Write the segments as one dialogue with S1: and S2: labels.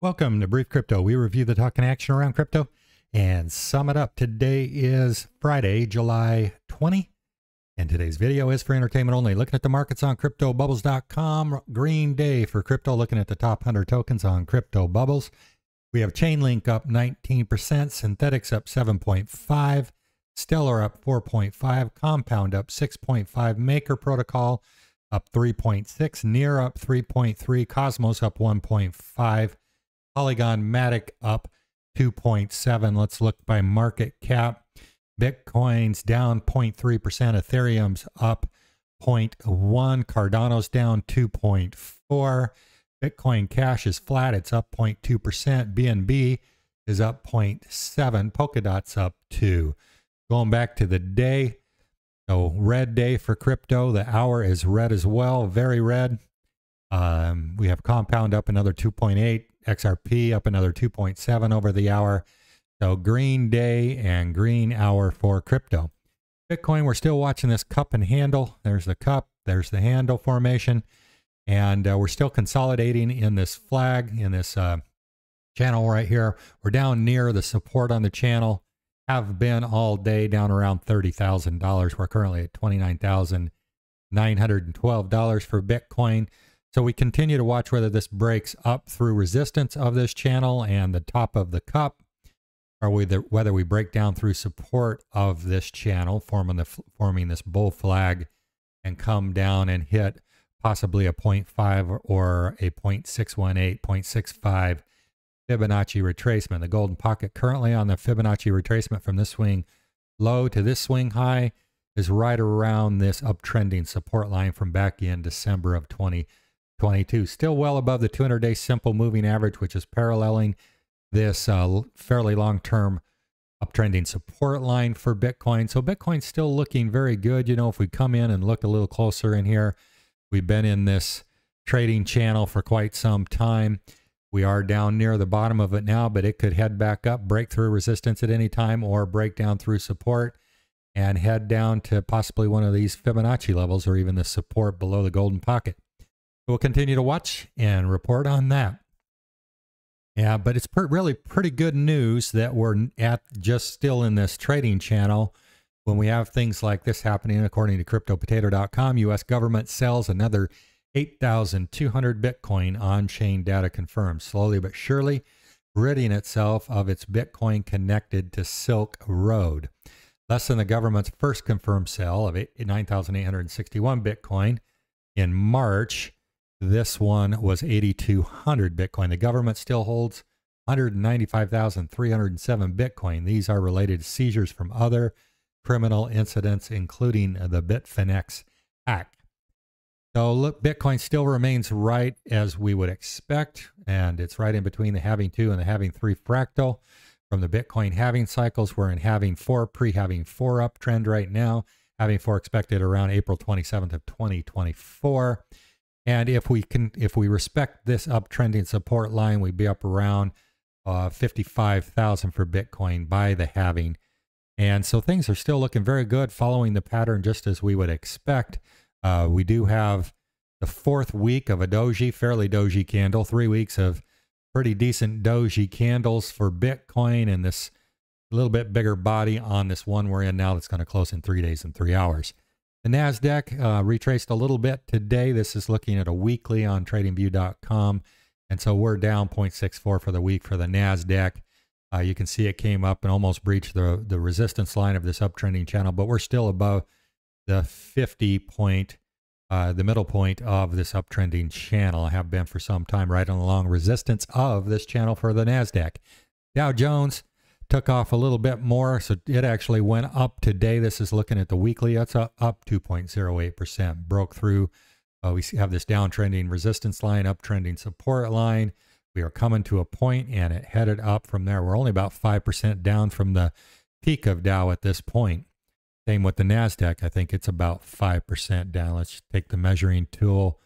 S1: Welcome to Brief Crypto. We review the talk and action around crypto and sum it up. Today is Friday, July 20, and today's video is for entertainment only. Looking at the markets on CryptoBubbles.com, green day for crypto. Looking at the top 100 tokens on Crypto Bubbles. We have Chainlink up 19%, Synthetix up 7.5, Stellar up 4.5, Compound up 6.5, Maker Protocol up 3.6, Near up 3.3, Cosmos up 1.5. Polygon Matic up 2.7. Let's look by market cap. Bitcoin's down 0.3%. Ethereum's up 0.1. Cardano's down 2.4. Bitcoin Cash is flat. It's up 0.2%. BNB is up 0.7. Polkadot's up 2. Going back to the day. So red day for crypto. The hour is red as well. Very red. Um, we have Compound up another 2.8. XRP up another 2.7 over the hour. So green day and green hour for crypto. Bitcoin, we're still watching this cup and handle. There's the cup, there's the handle formation. And uh, we're still consolidating in this flag, in this uh, channel right here. We're down near the support on the channel. Have been all day down around $30,000. We're currently at $29,912 for Bitcoin. So we continue to watch whether this breaks up through resistance of this channel and the top of the cup, or whether we break down through support of this channel, forming the forming this bull flag, and come down and hit possibly a 0.5 or a 0.618, 0.65 Fibonacci retracement. The golden pocket currently on the Fibonacci retracement from this swing low to this swing high is right around this uptrending support line from back in December of 20. 22. Still well above the 200 day simple moving average, which is paralleling this uh, fairly long term uptrending support line for Bitcoin. So Bitcoin's still looking very good. You know, if we come in and look a little closer in here, we've been in this trading channel for quite some time. We are down near the bottom of it now, but it could head back up, break through resistance at any time, or break down through support and head down to possibly one of these Fibonacci levels or even the support below the golden pocket. We'll continue to watch and report on that. Yeah, but it's per really pretty good news that we're at just still in this trading channel when we have things like this happening. According to CryptoPotato.com, U.S. government sells another 8,200 Bitcoin on-chain data confirmed. Slowly but surely, ridding itself of its Bitcoin connected to Silk Road. Less than the government's first confirmed sale of 9,861 Bitcoin in March this one was 8,200 Bitcoin. The government still holds 195,307 Bitcoin. These are related to seizures from other criminal incidents, including the Bitfinex hack. So look, Bitcoin still remains right as we would expect, and it's right in between the halving two and the halving three fractal. From the Bitcoin halving cycles, we're in halving four, pre-halving four uptrend right now. halving four expected around April 27th of 2024. And if we can, if we respect this uptrending support line, we'd be up around uh, 55,000 for Bitcoin by the halving. And so things are still looking very good, following the pattern just as we would expect. Uh, we do have the fourth week of a doji, fairly doji candle, three weeks of pretty decent doji candles for Bitcoin, and this little bit bigger body on this one we're in now that's going to close in three days and three hours. The NASDAQ uh, retraced a little bit today. This is looking at a weekly on tradingview.com. And so we're down 0.64 for the week for the NASDAQ. Uh, you can see it came up and almost breached the, the resistance line of this uptrending channel, but we're still above the 50 point, uh, the middle point of this uptrending channel. I have been for some time right on the long resistance of this channel for the NASDAQ. Dow Jones took off a little bit more. So it actually went up today. This is looking at the weekly. That's up, up 2.08%. Broke through. Uh, we have this downtrending resistance line, uptrending support line. We are coming to a point and it headed up from there. We're only about 5% down from the peak of Dow at this point. Same with the NASDAQ. I think it's about 5% down. Let's take the measuring tool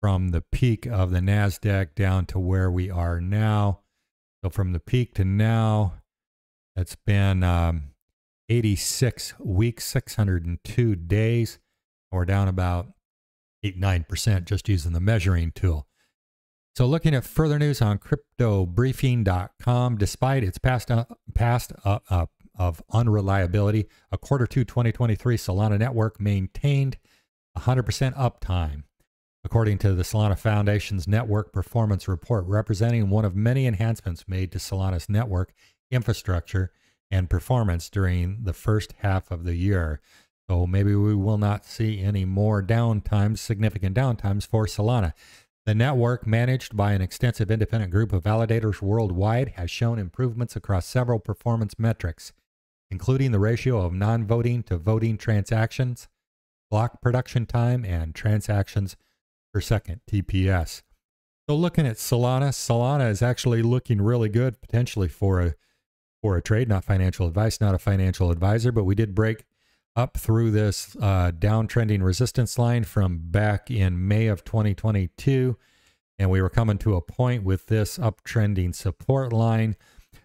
S1: from the peak of the NASDAQ down to where we are now. So from the peak to now, it's been um, 86 weeks, 602 days. We're down about 8 9% just using the measuring tool. So, looking at further news on cryptobriefing.com, despite its past, uh, past uh, uh, of unreliability, a quarter two 2023 Solana network maintained 100% uptime, according to the Solana Foundation's Network Performance Report, representing one of many enhancements made to Solana's network infrastructure and performance during the first half of the year. So maybe we will not see any more downtimes, significant downtimes for Solana. The network, managed by an extensive independent group of validators worldwide, has shown improvements across several performance metrics, including the ratio of non voting to voting transactions, block production time, and transactions per second, TPS. So, looking at Solana, Solana is actually looking really good potentially for a for a trade, not financial advice, not a financial advisor, but we did break up through this uh, downtrending resistance line from back in May of 2022. And we were coming to a point with this uptrending support line.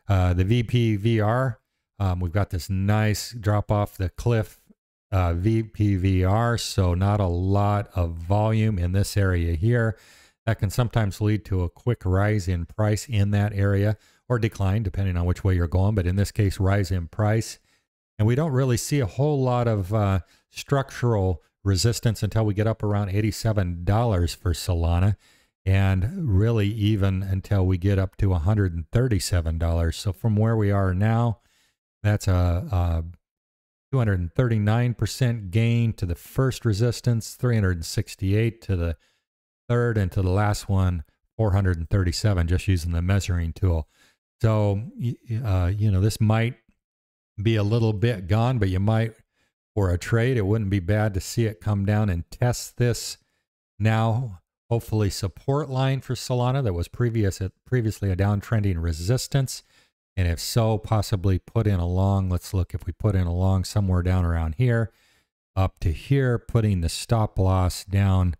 S1: Uh, the VPVR, um, we've got this nice drop off the cliff uh, VPVR, so not a lot of volume in this area here. That can sometimes lead to a quick rise in price in that area or decline, depending on which way you're going. But in this case, rise in price. And we don't really see a whole lot of uh, structural resistance until we get up around $87 for Solana. And really, even until we get up to $137. So, from where we are now, that's a, a 239% gain to the first resistance, 368 to the third, and to the last one, 437, just using the measuring tool. So, uh, you know, this might be a little bit gone, but you might, for a trade, it wouldn't be bad to see it come down and test this now, hopefully, support line for Solana that was previous previously a downtrending resistance. And if so, possibly put in a long, let's look if we put in a long somewhere down around here, up to here, putting the stop loss down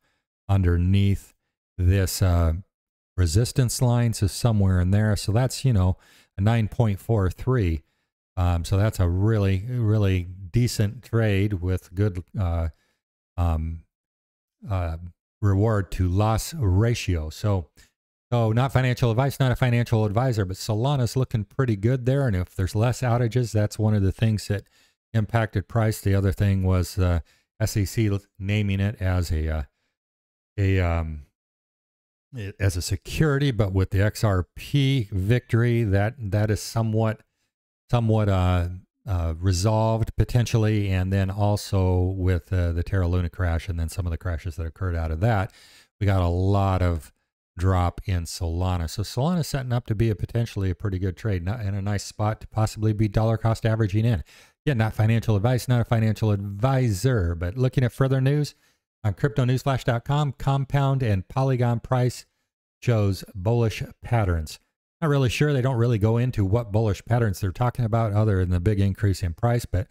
S1: underneath this uh, resistance line. So somewhere in there. So that's, you know, a 9.43. Um, so that's a really, really decent trade with good uh, um, uh, reward to loss ratio. So, so not financial advice, not a financial advisor, but Solana's looking pretty good there. And if there's less outages, that's one of the things that impacted price. The other thing was uh, SEC naming it as a uh, a um, as a security, but with the XRP victory, that that is somewhat somewhat uh, uh, resolved potentially, and then also with uh, the Terra Luna crash, and then some of the crashes that occurred out of that, we got a lot of drop in Solana. So Solana setting up to be a potentially a pretty good trade, not in a nice spot to possibly be dollar cost averaging in. Yeah, not financial advice, not a financial advisor, but looking at further news on cryptonewsflash.com, compound and Polygon price shows bullish patterns. Not really sure. They don't really go into what bullish patterns they're talking about other than the big increase in price, but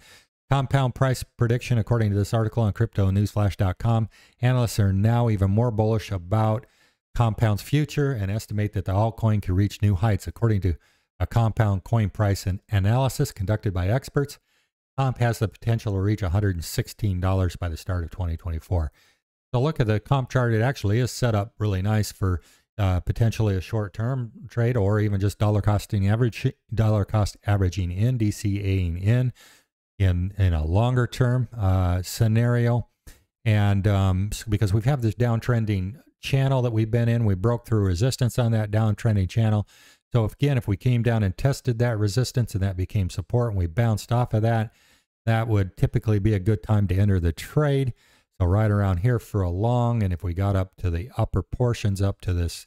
S1: compound price prediction, according to this article on cryptonewsflash.com, analysts are now even more bullish about Compound's future and estimate that the altcoin could reach new heights. According to a compound coin price analysis conducted by experts, Comp has the potential to reach $116 by the start of 2024. So look at the comp chart. It actually is set up really nice for uh, potentially a short-term trade or even just dollar costing average dollar cost averaging in DCAing in in in a longer term uh, scenario. And um, because we've had this downtrending channel that we've been in, we broke through resistance on that downtrending channel. So again, if we came down and tested that resistance and that became support and we bounced off of that, that would typically be a good time to enter the trade. So right around here for a long, and if we got up to the upper portions up to this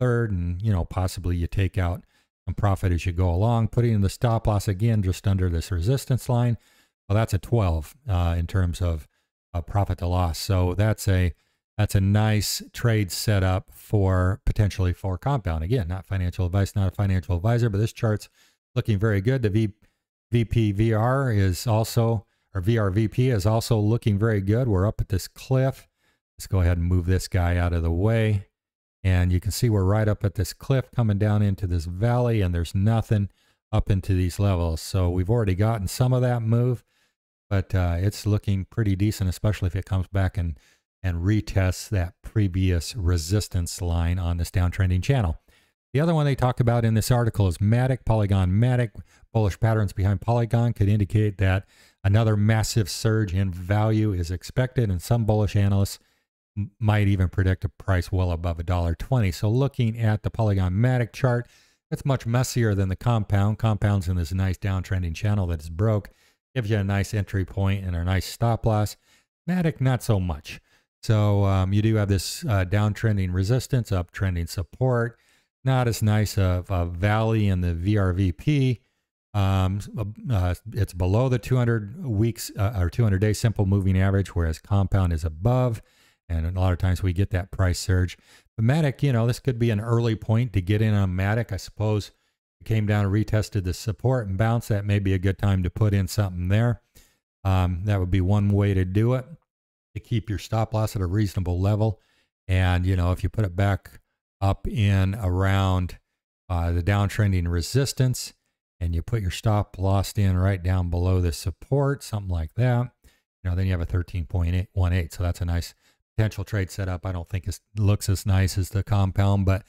S1: third, and you know possibly you take out some profit as you go along, putting in the stop loss again just under this resistance line. Well, that's a 12 uh, in terms of uh, profit to loss. So that's a that's a nice trade setup for potentially for compound. Again, not financial advice, not a financial advisor, but this chart's looking very good. The v, VPVR is also, or VRVP is also looking very good. We're up at this cliff. Let's go ahead and move this guy out of the way. And you can see we're right up at this cliff coming down into this valley, and there's nothing up into these levels. So we've already gotten some of that move, but uh, it's looking pretty decent, especially if it comes back and and retests that previous resistance line on this downtrending channel. The other one they talk about in this article is Matic, Polygon Matic. Bullish patterns behind Polygon could indicate that another massive surge in value is expected, and some bullish analysts might even predict a price well above $1.20. So looking at the Polygon Matic chart, it's much messier than the compound. Compound's in this nice downtrending channel that is broke. Gives you a nice entry point and a nice stop loss. Matic, not so much. So um, you do have this uh, downtrending resistance, uptrending support. Not as nice of a valley in the VRVP. Um, uh, it's below the 200 weeks uh, or 200 day simple moving average, whereas compound is above. And a lot of times we get that price surge. But Matic, you know, this could be an early point to get in on Matic. I suppose it came down and retested the support and bounce. That may be a good time to put in something there. Um, that would be one way to do it to keep your stop loss at a reasonable level. And, you know, if you put it back up in around uh, the downtrending resistance and you put your stop loss in right down below the support, something like that, you know, then you have a 13.18. So that's a nice potential trade setup. I don't think it looks as nice as the compound, but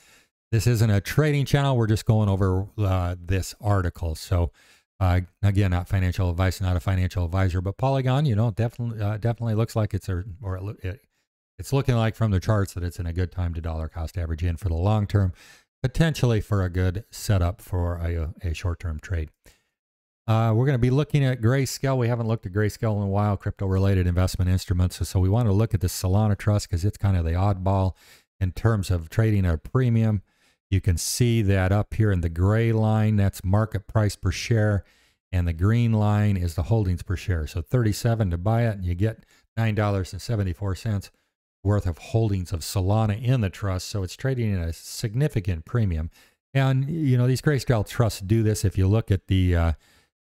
S1: this isn't a trading channel. We're just going over uh, this article. So uh, again, not financial advice, not a financial advisor, but Polygon, you know, definitely uh, definitely looks like it's a or it, it's looking like from the charts that it's in a good time to dollar cost average in for the long term, potentially for a good setup for a, a short term trade. Uh, we're going to be looking at Grayscale. We haven't looked at Grayscale in a while, crypto-related investment instruments. So, so we want to look at the Solana Trust because it's kind of the oddball in terms of trading at a premium. You can see that up here in the gray line, that's market price per share. And the green line is the holdings per share. So 37 to buy it, and you get $9.74 worth of holdings of Solana in the trust. So it's trading at a significant premium. And, you know, these Grayscale trusts do this. If you look at the uh,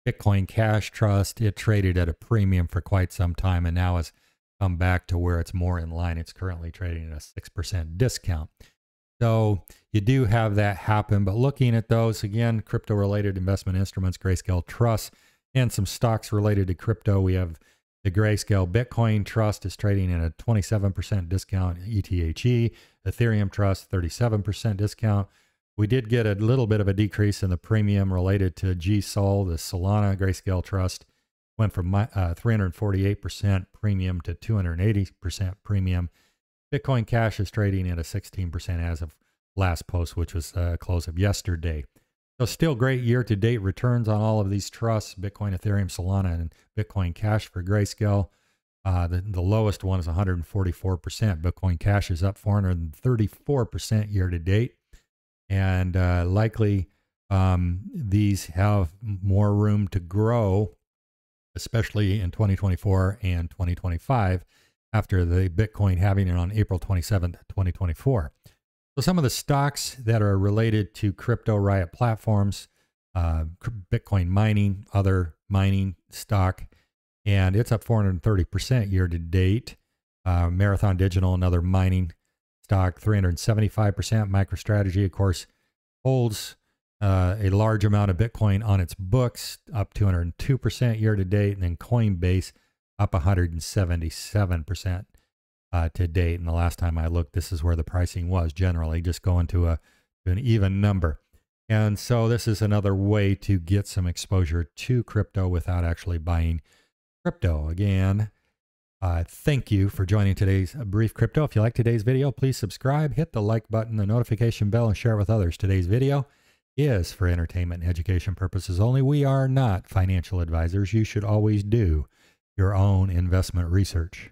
S1: Bitcoin Cash Trust, it traded at a premium for quite some time and now has come back to where it's more in line. It's currently trading at a 6% discount. So you do have that happen. But looking at those, again, crypto related investment instruments, Grayscale Trust, and some stocks related to crypto, we have the Grayscale Bitcoin Trust is trading at a 27% discount, ETHE, Ethereum Trust, 37% discount. We did get a little bit of a decrease in the premium related to GSOL, the Solana Grayscale Trust went from uh, 348% premium to 280% premium. Bitcoin Cash is trading at a 16% as of last post, which was uh, close of yesterday. So still great year-to-date returns on all of these trusts, Bitcoin, Ethereum, Solana, and Bitcoin Cash for Grayscale. Uh, the, the lowest one is 144%. Bitcoin Cash is up 434% year-to-date and uh, likely um, these have more room to grow, especially in 2024 and 2025 after the Bitcoin halving on April 27th, 2024. So some of the stocks that are related to crypto riot platforms, uh, Bitcoin mining, other mining stock, and it's up 430% year to date. Uh, Marathon Digital, another mining stock 375%. MicroStrategy, of course, holds uh, a large amount of Bitcoin on its books, up 202% year to date. And then Coinbase up 177% uh, to date. And the last time I looked, this is where the pricing was generally, just going to, a, an even number. And so this is another way to get some exposure to crypto without actually buying crypto. Again, uh, thank you for joining today's Brief Crypto. If you like today's video, please subscribe, hit the like button, the notification bell, and share it with others. Today's video is for entertainment and education purposes only. We are not financial advisors. You should always do your own investment research.